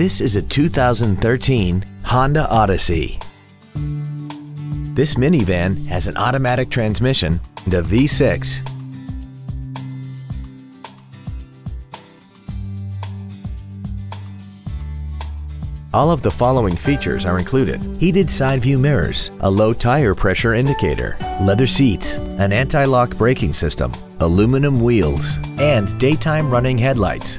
This is a 2013 Honda Odyssey. This minivan has an automatic transmission and a V6. All of the following features are included. Heated side view mirrors, a low tire pressure indicator, leather seats, an anti-lock braking system, aluminum wheels, and daytime running headlights.